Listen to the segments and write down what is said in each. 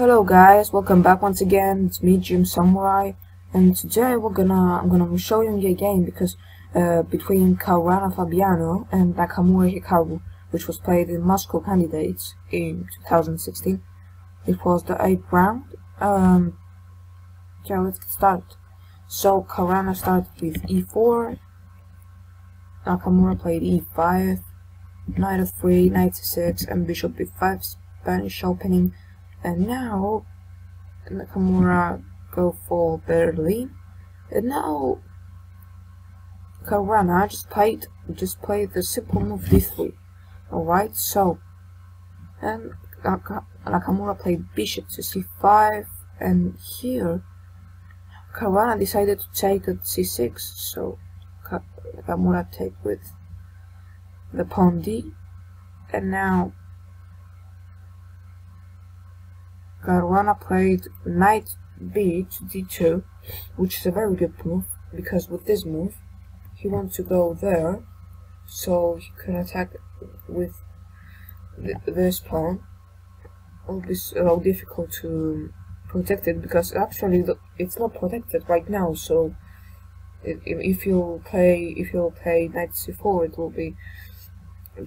Hello guys, welcome back once again. It's me, GM Samurai, and today we're gonna I'm gonna show you a game because uh, between Caruana Fabiano and Nakamura Hikaru, which was played in Moscow Candidates in 2016. It was the eighth round. Um, yeah, let's get started. So Caruana started with e4. Nakamura played e5, knight of 3, knight c6, and bishop b5, Spanish opening. And now Nakamura go for Berlin. And now Caruana just played just played the simple move d3. Alright, so and Nakamura played bishop to c5 and here Caruana decided to take at c6 so Nakamura take with the pawn d and now Caruana played knight b to d2, which is a very good move, because with this move, he wants to go there, so he can attack with th this pawn. It will be so uh, difficult to protect it, because actually it's not protected right now, so if you play if you play knight c4 it will be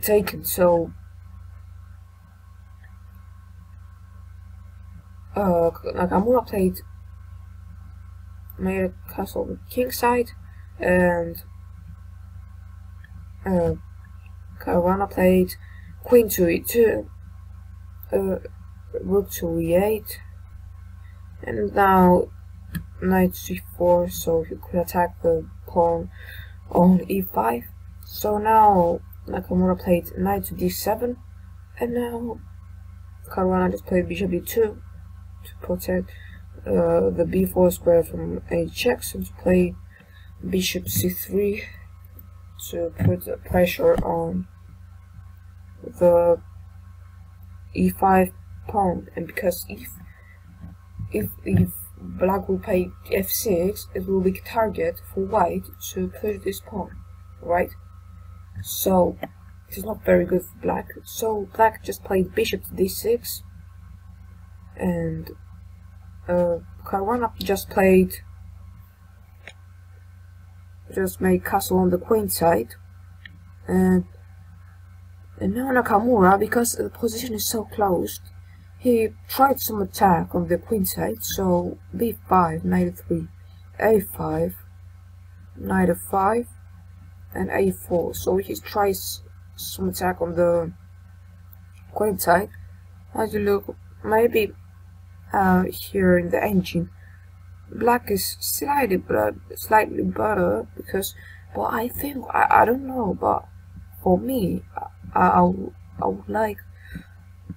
taken so uh, Nakamura played made a castle king side and uh, Caruana played queen to e2 uh, rook to e8 and now knight c4 so you could attack the pawn on e5 so now Nakamura played knight to d7 and now Caruana just played bishop e2 to protect uh, the b4 square from a check, and to play bishop c3 to put the pressure on the e5 pawn. And because if if if black will play f6 it will be a target for white to push this pawn right? So it's not very good for black. So black just played bishop to d6 and uh, Caruana just played just made castle on the queen side and and now Nakamura because the position is so closed he tried some attack on the queen side so b5 knight f3 a5 knight f5 and a4 so he tries some attack on the queen side. As you look maybe uh, here in the engine. Black is slightly better, slightly better because, well, I think I, I don't know, but for me, I, I, I would like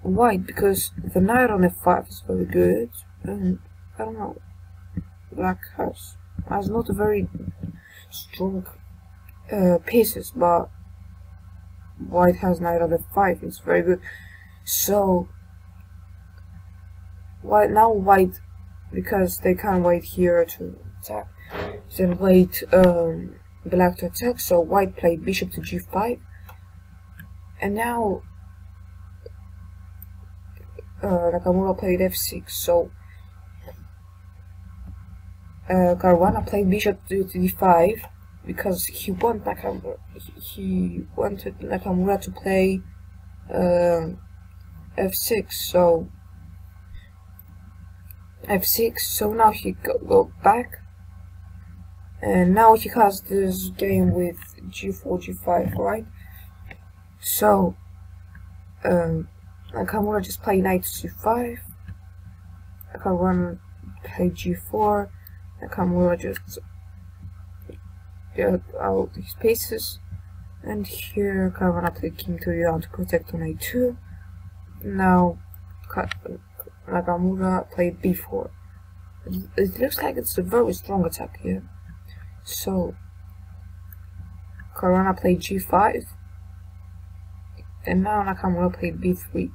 white because the knight on f5 is very good, and I don't know, black has has not very strong uh, pieces, but white has knight on f5, it's very good. So white now white because they can't wait here to attack. Then wait um, black to attack so white played bishop to g5 and now uh, Nakamura played f6 so uh, Caruana played bishop to, to d5 because he wanted Nakamura he wanted Nakamura to play uh, f6 so f6 so now he go, go back. And now he has this game with g4 g5 right? So um Nakamura just play knight to c5 Nakamura play g4 Nakamura just get out these pieces. And here Caruana play king to e1 to protect on a2 now Nakamura played b4. It looks like it's a very strong attack here. So, Caruana played g5. And now Nakamura played b3.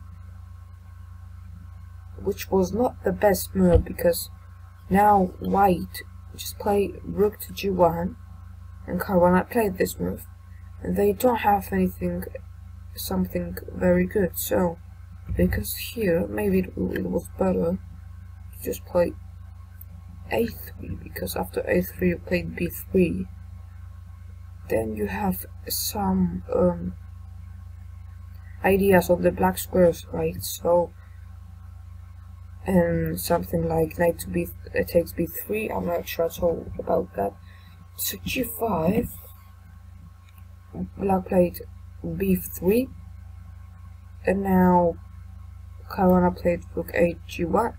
Which was not the best move because now white just play rook to g1 and Caruana played this move. And they don't have anything, something very good. So, because here maybe it, it was better to just play a3 because after a3 you played b3 then you have some um, ideas of the black squares right? So and something like knight to b it takes b3 I'm not sure at all about that. So g5 black played b3 and now Caruana played rook 8 g1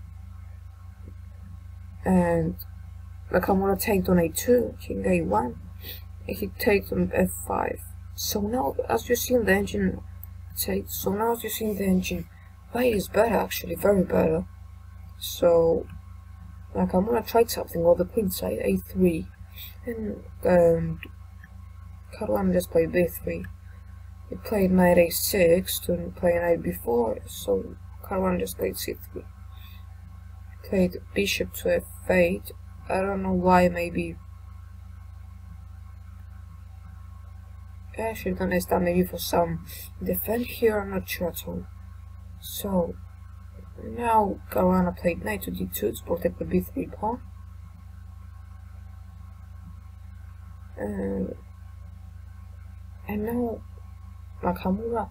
and Nakamura takes on a2 king a1 and he takes on f5 so now as you see in the engine takes so now as you see in the engine white is better actually very better. So like i'm tried something on the queen side a3 and um, Caruana just played b3 he played knight a6 to play knight b4 so Caruana just played c3 played bishop to f8 I don't know why maybe. I should understand maybe for some defense here I'm not sure at all. So now Caruana played knight to d2 to protect the b3 pawn and and now Nakamura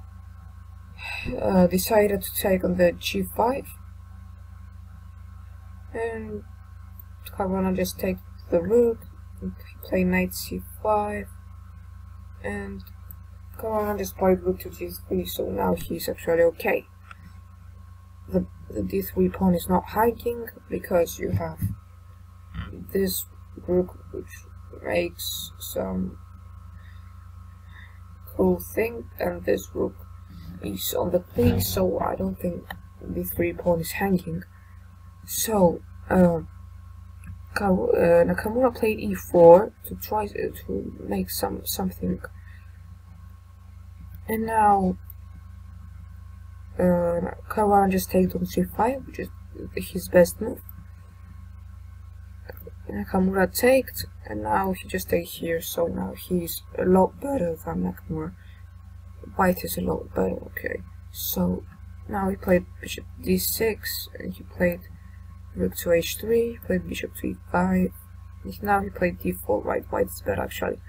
uh, decided to take on the g5 and Caruana just take the rook play knight c5 and Caruana just played rook to g3 so now he's actually okay. The, the d3 pawn is not hiking because you have this rook which makes some cool thing and this rook is on the queen so I don't think the 3 pawn is hanging. So uh, uh, Nakamura played e4 to try to make some something. And now uh, just takes on c5 which is his best move. Nakamura takes and now he just takes here so now he's a lot better than Nakamura white is a lot better okay. So now he played bishop d6 and he played rook to h3 played bishop to e5 now he played d4 right? White is better actually.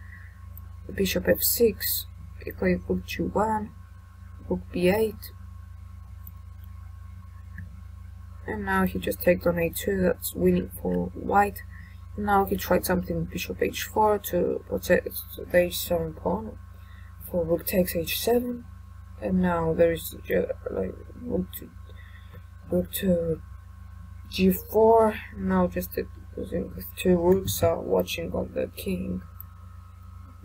Bishop f6 he played rook g1 rook b8 and now he just takes on a2 that's winning for white. Now he tried something bishop h4 to protect the h7 pawn rook takes h7 and now there is like rook to rook to g4 now just the two rooks are watching on the king.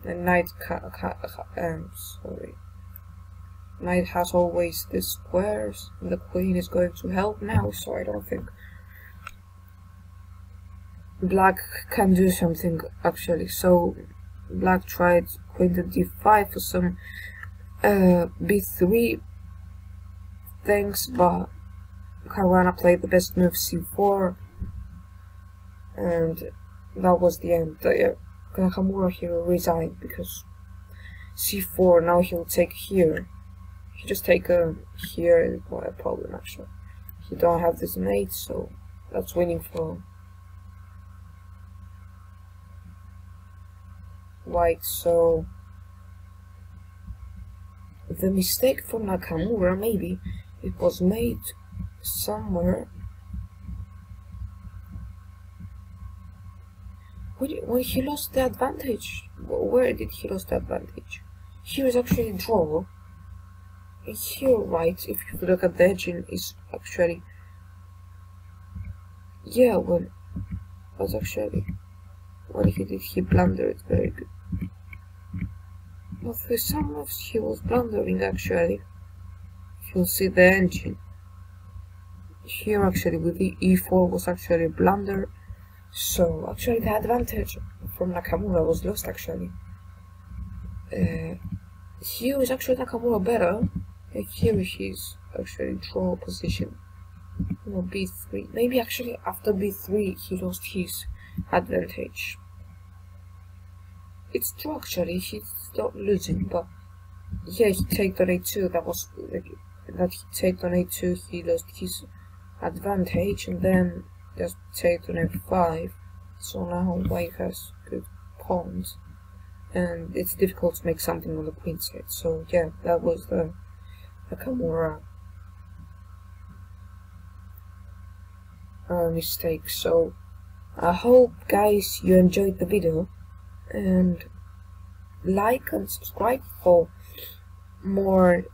And knight um, sorry. Knight has always the squares. And the queen is going to help now so I don't think black can do something actually. So black tried queen to d5 for some uh, b3 things but Caruana played the best move c4 and that was the end. Uh, Nakamura here resigned because c4 now he'll take here. He just take a here is not a problem actually. He don't have this mate so that's winning for white so the mistake from Nakamura maybe it was made somewhere. When, when he lost the advantage where did he lose the advantage? He was actually draw and here right if you look at the engine is actually yeah well was actually what he did he blundered very good but for some moves he was blundering actually. You'll see the engine. Here actually with the e4 was actually a blunder. So actually the advantage from Nakamura was lost actually. Uh, here is actually Nakamura better. And here he's actually draw position. No, b3. Maybe actually after b3 he lost his advantage it's true actually, he's not losing, but yeah, he take on a2, that was, like, that he take on a2, he lost his advantage, and then just take on f5 so now white has good pawns. And it's difficult to make something on the queen side. So yeah that was the Nakamura uh, mistake. So I hope guys you enjoyed the video. And like and subscribe for more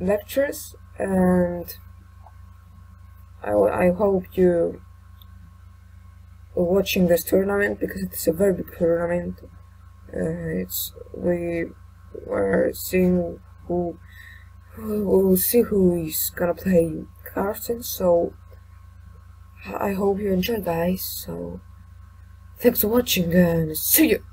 lectures and I, I hope you watching this tournament because it's a very big tournament. Uh, it's we were seeing who we'll see who is gonna play Carlsen so I hope you enjoy guys. So thanks for watching and see you